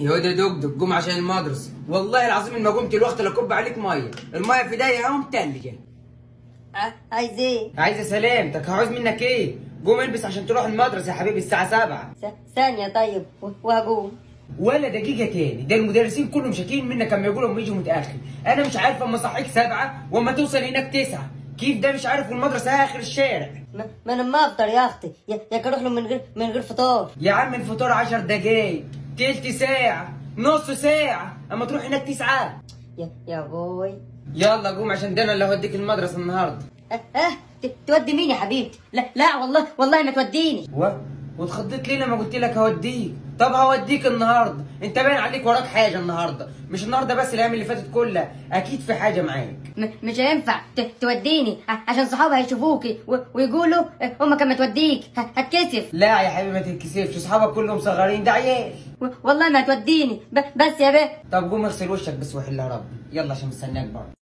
يا واد يا دقدق قوم عشان المدرسة. والله العظيم ما قمت الوقت لا كب عليك مية. المية في دقيقة أهو متلجة. عايز إيه؟ عايزة سلامتك هعوز منك إيه؟ قوم البس عشان تروح المدرسة يا حبيبي الساعة 7 س- ثانية طيب وهقوم. ولا دقيقة تاني. ده المدرسين كلهم شاكين منك اما يقولوا اما يجوا متأخر. أنا مش عارف اما اصحيك سبعة واما توصل هناك تسعة. كيف ده مش عارف والمدرسة آخر الشارع؟ ما أنا ما أفطر يا أختي. يا يا أروح له من غير من غير فطار. يا عم الفطار 10 دقايق. تلت ساعة نص ساعة أما تروح هناك تسعة. يا يا بوي. يلا قوم عشان ده أنا اللي هوديك المدرسة النهاردة. أه, آه ت- تودي مين يا حبيبتي؟ لا لا والله والله ما توديني. و... واتخضيت ليه لما قلت لك هوديك؟ طب هوديك النهارده. انت باين عليك وراك حاجة النهارده. مش النهارده بس الأيام اللي فاتت كلها. أكيد في حاجة معاك. م- مش هينفع توديني عشان صحابي هيشوفوكي ويقولوا آه، أمك اما توديك هتكسف. لا يا حبيبي ما تتكسفش. اصحابك كلهم صغيرين ده عيال. والله ما توديني ب- بس يا بيه. طب قوم اغسل وشك بس وحل يا رب يلا عشان مستناك بره